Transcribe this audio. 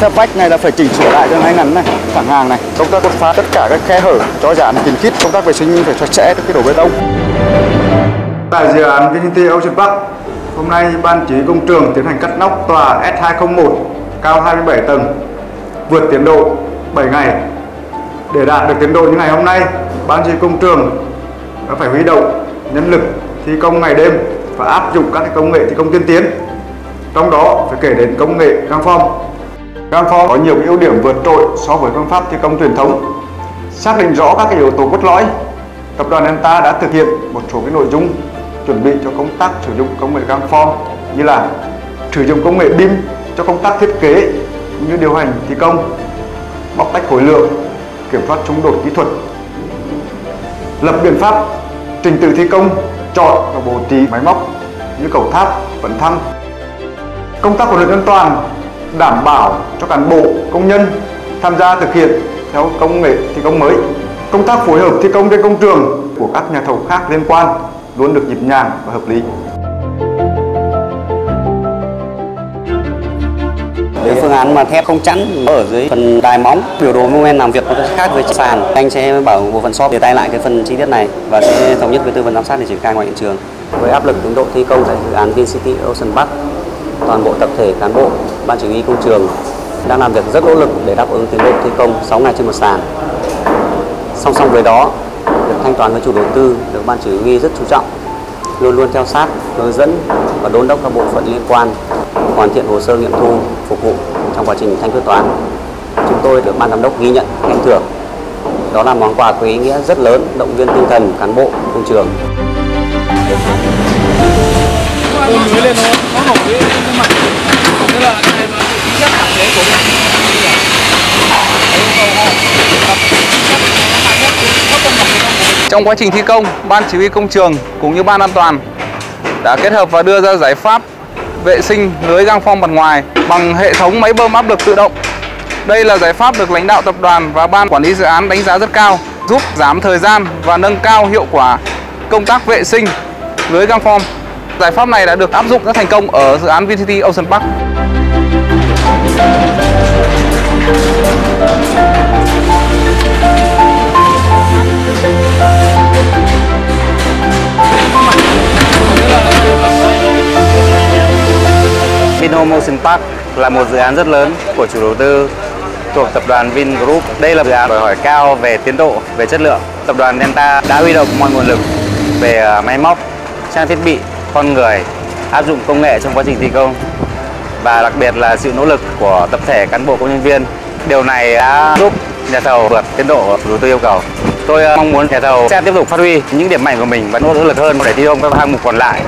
theo bách này là phải chỉnh sửa lại cho ngay ngắn này thẳng hàng này. Công tác đột phá tất cả các khe hở cho giãn kín kít, công tác vệ sinh phải sạch sẽ cái đổ bê tông. Tại dự án Vinity Ocean Park, hôm nay ban chỉ huy công trường tiến hành cắt nóc tòa S201 cao 27 tầng, vượt tiến độ 7 ngày. Để đạt được tiến độ như ngày hôm nay, ban chỉ huy công trường đã phải huy động nhân lực thi công ngày đêm và áp dụng các công nghệ thi công tiên tiến. Trong đó phải kể đến công nghệ gang phong gang có nhiều ưu điểm vượt trội so với phương pháp thi công truyền thống. Xác định rõ các cái yếu tố cốt lõi, tập đoàn Delta đã thực hiện một số cái nội dung chuẩn bị cho công tác sử dụng công nghệ gang như là sử dụng công nghệ BIM cho công tác thiết kế cũng như điều hành thi công, bóc tách khối lượng, kiểm soát xung đột kỹ thuật, lập biện pháp trình tự thi công, chọn và bố trí máy móc như cầu tháp vận thăng. Công tác huấn luyện an toàn đảm bảo cho cán bộ công nhân tham gia thực hiện theo công nghệ thi công mới. Công tác phối hợp thi công trên công trường của các nhà thầu khác liên quan luôn được nhịp nhàng và hợp lý. Cái phương án mà thép không chắn ở dưới phần đài móng biểu đồ mô men làm việc nó khác với sàn. Anh sẽ bảo bộ phận shop để tay lại cái phần chi tiết này và sẽ thống nhất với tư vấn giám sát để triển khai ngoài hiện trường. Với áp lực tiến độ thi công tại dự án VinCity Ocean Park toàn bộ tập thể cán bộ ban chỉ huy công trường đang làm việc rất nỗ lực để đáp ứng tiến độ thi công 6 ngày trên một sàn. Song song với đó, việc thanh toán với chủ đầu tư được ban chỉ huy rất chú trọng, luôn luôn theo sát, hướng dẫn và đôn đốc các bộ phận liên quan, hoàn thiện hồ sơ nghiệm thu, phục vụ trong quá trình thanh quyết toán. Chúng tôi được ban giám đốc ghi nhận khen thưởng. Đó là món quà có ý nghĩa rất lớn, động viên tinh thần cán bộ, công trường. Ôm dưới lên nó nó nổi cái mặt thế là này mà trong quá trình thi công, Ban chỉ huy công trường cũng như Ban an toàn đã kết hợp và đưa ra giải pháp vệ sinh lưới gang phong mặt ngoài bằng hệ thống máy bơm áp lực tự động. Đây là giải pháp được lãnh đạo tập đoàn và Ban quản lý dự án đánh giá rất cao, giúp giảm thời gian và nâng cao hiệu quả công tác vệ sinh lưới gang phong. Giải pháp này đã được áp dụng rất thành công ở dự án VTT Ocean Park. Vinhome Ocean Park là một dự án rất lớn của chủ đầu tư thuộc tập đoàn Vingroup. Đây là dự án đòi hỏi cao về tiến độ, về chất lượng. Tập đoàn Delta đã huy động mọi nguồn lực về à, máy móc, trang thiết bị, con người, áp dụng công nghệ trong quá trình thi công và đặc biệt là sự nỗ lực của tập thể cán bộ công nhân viên. Điều này đã giúp nhà thầu vượt tiến độ chủ đầu tư yêu cầu. Tôi ờ, mong muốn nhà thầu sẽ tiếp tục phát huy những điểm mạnh của mình và nỗ lực hơn để thi công các hạng mục còn lại.